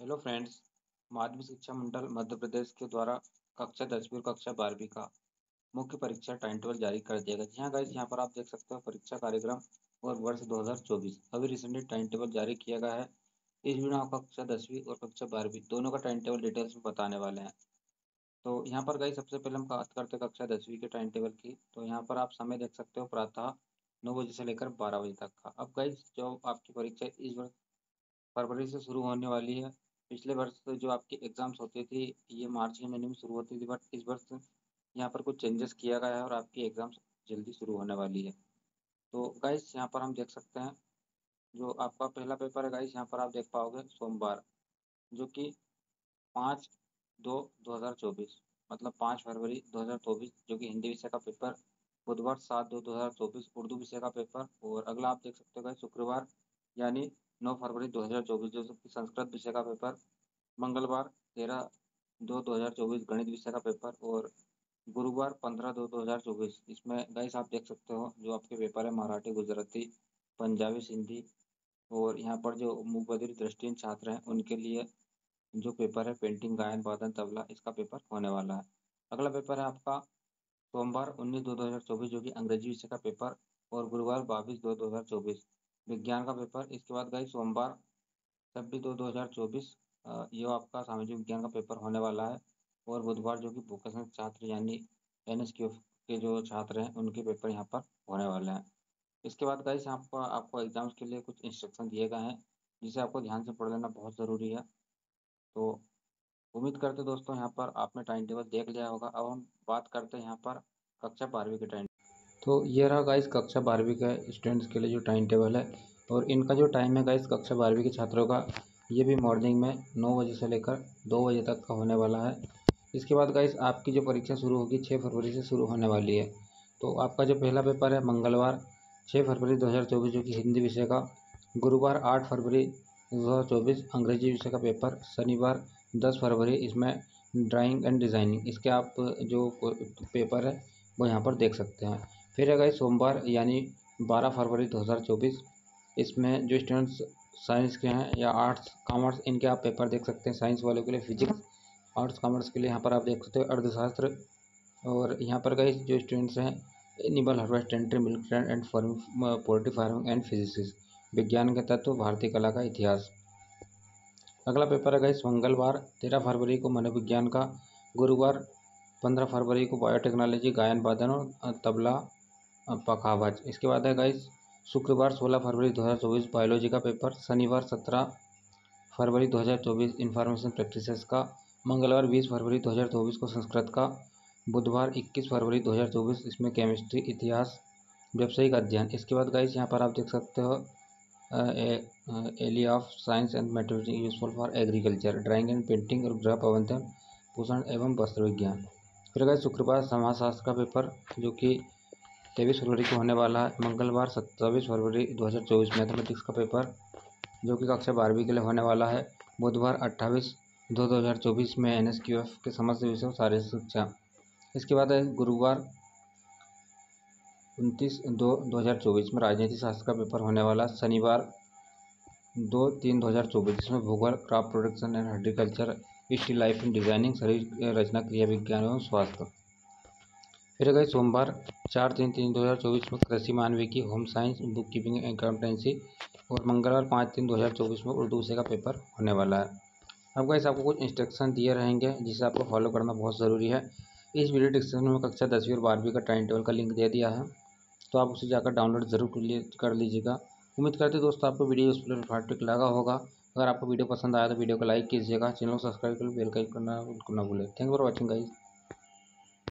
Hello friends माध्यमिक शिक्षा मंडल मध्य प्रदेश के द्वारा कक्षा दसवीं और कक्षा बारहवीं का मुख्य परीक्षा टाइम टेबल जारी कर दिया गया। जी हाँ गाइज़ यहाँ पर आप देख सकते हो परीक्षा कार्यक्रम और वर्ष 2024 अभी रिसेंटली टाइम टेबल जारी किया गया है। इस वीडियो में कक्षा दसवीं और कक्षा बारहवीं दोनों का टाइम टेबल डिटेल्स में बताने वाले हैं। तो यहाँ पर गई सबसे पहले हम बात करते हैं कक्षा दसवीं के टाइम टेबल की। तो यहाँ पर आप समय देख सकते हो प्रातः नौ बजे से लेकर बारह बजे तक का। अब गई जो आपकी परीक्षा इस वर्ष फरवरी से शुरू होने वाली है पिछले वर्ष जो आपकी एग्ज़ाम्स होती थी, ये मार्च के महीने में शुरू होती थी बट इस वर्ष यहाँ पर कुछ चेंजेस किया गया है और आपकी एग्ज़ाम्स जल्दी शुरू होने वाली है। तो गाइस यहाँ पर हम देख सकते हैं, जो आपका पहला पेपर है गाइस यहाँ पर आप देख पाओगे सोमवार, जो कि पाँच दो दो हज़ार चौबीस मतलब पाँच फरवरी दो हज़ार चौबीस, जो कि हिंदी विषय का पेपर बुधवार सात दो दो हज़ार चौबीस, उर्दू विषय का पेपर और अगला आप देख सकते हो शुक्रवार यानी नौ फरवरी दो हज़ार चौबीस, जो कि संस्कृत विषय का पेपर, मंगलवार तेरह दो दो हज़ार चौबीस, गणित विषय का पेपर और गुरुवार पंद्रह दो दो हज़ार चौबीस। इसमें गाइस आप देख सकते हो, जो आपके पेपर है, मराठी, गुजराती, पंजाबी, सिंधी और यहाँ पर जो मुखबधिर दृष्टिहीन छात्र हैं, उनके लिए जो पेपर है, पेंटिंग, गायन, वादन, तबला, इसका पेपर होने वाला है। अगला पेपर है आपका सोमवार उन्नीस दो दो हज़ार चौबीस, जो कि अंग्रेज़ी विषय का पेपर और गुरुवार बाईस दो दो हज़ार चौबीस। विज्ञान का पेपर, इसके बाद गई सोमवार छब्बीस दो दो हज़ार चौबीस ये आपका सामाजिक विज्ञान का पेपर होने वाला है और बुधवार जो कि वोकेशनल छात्र यानी एन एस के जो छात्र हैं, उनके पेपर यहाँ पर होने वाले हैं। इसके बाद गाइस यहाँ पर आपको एग्ज़ाम्स के लिए कुछ इंस्ट्रक्शन दिए गए हैं, जिसे आपको ध्यान से पढ़ लेना बहुत ज़रूरी है। तो उम्मीद करते दोस्तों, यहाँ पर आपने टाइम टेबल देख लिया होगा। अब हम बात करते हैं यहाँ पर कक्षा बारहवीं के टाइम तो ये रहा गाइस कक्षा बारहवीं के स्टूडेंट्स के लिए जो टाइम टेबल है और इनका जो टाइम है गाइस कक्षा बारहवीं के छात्रों का, ये भी मॉर्निंग में नौ बजे से लेकर दो बजे तक का होने वाला है। इसके बाद गाइस आपकी जो परीक्षा शुरू होगी छः फरवरी से शुरू होने वाली है। तो आपका जो पहला पेपर है मंगलवार छः फरवरी दो हज़ार चौबीस, जो कि हिंदी विषय का, गुरुवार आठ फरवरी दो हज़ार चौबीस, अंग्रेज़ी विषय का पेपर शनिवार दस फरवरी, इसमें ड्राइंग एंड डिज़ाइनिंग इसके आप जो पेपर है वो यहाँ पर देख सकते हैं। फिर है सोमवार, यानी बारह फरवरी दो हज़ार चौबीस। इसमें जो स्टूडेंट्स साइंस के हैं या आर्ट्स कॉमर्स इनके आप पेपर देख सकते हैं साइंस वालों के लिए फिजिक्स आर्ट्स कॉमर्स के लिए यहाँ पर आप देख सकते हो अर्थशास्त्र। और यहाँ पर गए जो स्टूडेंट्स हैं animal हार्वेस्टेंट्री milk trade and farming poultry farming and physics विज्ञान के तत्व, भारतीय कला का इतिहास। अगला पेपर है गई मंगलवार, तेरह फरवरी को मनोविज्ञान का, गुरुवार, पंद्रह फरवरी को बायोटेक्नोलॉजी गायन वादन और तबला पखावज इसके बाद है गाइस शुक्रवार सोलह फरवरी दो हज़ार चौबीस बायोलॉजी का पेपर शनिवार सत्रह फरवरी दो हज़ार चौबीस इन्फॉर्मेशन प्रैक्टिसेस का, मंगलवार बीस फरवरी दो हज़ार चौबीस को संस्कृत का, बुधवार इक्कीस फरवरी दो हज़ार चौबीस, इसमें केमिस्ट्री इतिहास, व्यावसायिक अध्ययन। इसके बाद गाइस यहाँ पर आप देख सकते हो Elia of science and metrology useful for agriculture drawing and painting और गृह प्रबंधन, पोषण एवं वस्त्र विज्ञान। फिर गए शुक्रवार समाजशास्त्र का पेपर जो कि तेईस फरवरी को होने वाला है। मंगलवार, सत्ताईस फरवरी 2024 मैथमेटिक्स का पेपर, जो कि कक्षा बारहवीं के लिए होने वाला है। बुधवार, अट्ठाईस दो दो हज़ार चौबीस में एन एस क्यू एफ़ के समस्त विषय शारीरिक शिक्षा। इसके बाद है, गुरुवार, उनतीस दो दो हज़ार चौबीस में राजनीति शास्त्र का पेपर होने वाला शनिवार दो तीन दो हज़ार चौबीस जिसमें भूगोल crop production and horticulture still life and designing, शरीर, रचना, क्रिया, विज्ञान एवं स्वास्थ्य। फिर गए सोमवार, चार तीन तीन दो हज़ार चौबीस में कृषि मानविकी home science bookkeeping accountancy और मंगलवार पाँच तीन दो हज़ार चौबीस में उर्दू विषय का पेपर होने वाला है। अब गैस आपको कुछ इंस्ट्रक्शन दिए रहेंगे, जिसे आपको फॉलो करना बहुत ज़रूरी है। इस वीडियो डिस्क्रिप्शन में कक्षा दसवीं और बारहवीं का टाइम टेबल का लिंक दे दिया है तो आप उसे जाकर डाउनलोड ज़रूर कर लीजिएगा। उम्मीद करते दोस्तों आपको वीडियो यूजफुल इन्फॉर्मेटिव लगा होगा। अगर आपको वीडियो पसंद आया तो वीडियो को लाइक कीजिएगा चैनल को सब्सक्राइब कर बेल का करना बिल्कुल ना भूलें। Thank for watching guys